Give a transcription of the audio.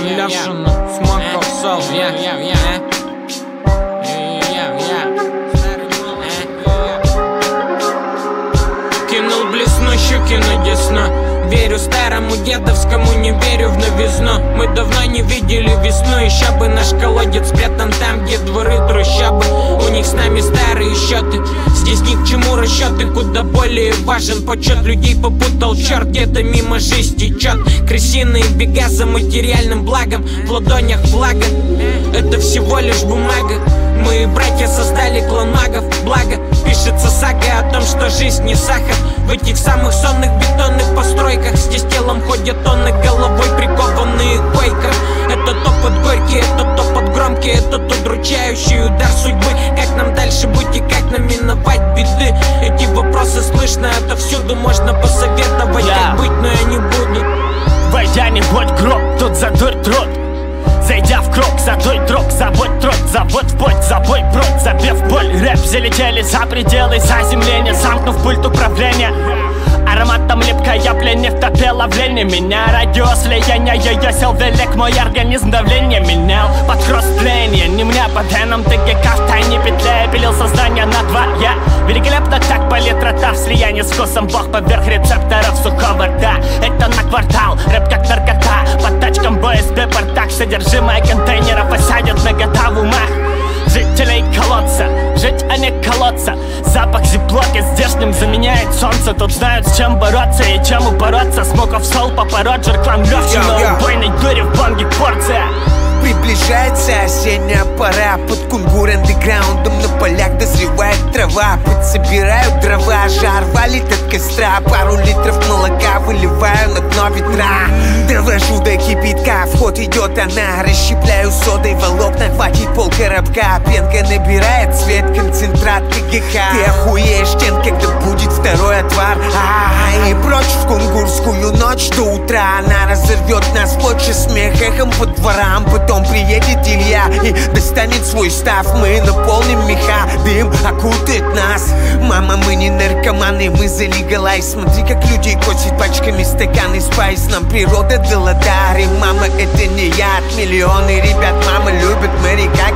Yeah. Yeah, yeah. Кинул блесну, щеки на десну. Верю старому дедовскому, не верю в новизну. Мы давно не видели весну Еще бы наш колодец спрятан там, где дворы трущобы. У них с нами старые счеты Здесь ни к чему расчеты Куда более важен. Почет Людей попутал черт, где-то мимо жизнь течет Крысиные бега за материальным благом В ладонях влага Это всего лишь бумага. Мы братья создали клан магов Благо. Пишется сага о том, что жизнь не сахар. В этих самых сонных бетонных постройках Здесь телом ходят тонны, головой прикованные к койкам. Это топот горький, это топот громкий Это удручающий удар судьбы. Как нам дальше быть и как нам миновать беды? Эти вопросы слышно отовсюду Можно посоветовать, yeah. как быть, но я не буду. Войдя не будь гроб, тут задурь труд. Зайдя в круг, задуй друг, забудь труд Забудь в путь, забой пруд, забив боль Рэп залетели за пределы заземления Замкнув пульт управления Ароматом липкая плене втопила в лени Меня радиус влияния, ее сил велик Мой организм давление менял под хрустление Не мне по венам ТГК в тайне петля Пилил сознание на два. Я Великолепно так палитрота в слиянии с вкусом Бог поверх рецепторов сухого рта. Это на квартал, рэп как наркота. Под тачкам БСБ портак Содержимое контейнеров посадят на в умах. Жителей колодца, жить а колодца. Запах зиплоки здешним заменяет солнце Тут знают с чем бороться и чем упороться. Смоков сол попорот, жир клан легче убойной дури в бонге порция. Приближается осенняя пора. Под кунгур андеграундом на полях дозревает трава. Подсобираю дрова, жар валит от костра. Пару литров молока выливаю на дно ветра Довожу до кипятка, в ход идет она Расщепляю содой волокна, хватит пол коробка. Пенка набирает цвет, концентрат КГХ Ты охуеешь, тен, когда будет второй отвар. А -а -а, до утра Она разорвет нас плоть смех. Эхом по дворам Потом приедет Илья и достанет свой став. Мы наполним меха, дым окутает нас. Мама, мы не наркоманы, мы за легалайз. Смотри, как людей косит пачками стаканы спайс. Нам природа дала дар, и мама, это не яд Миллионы ребят, мама любит я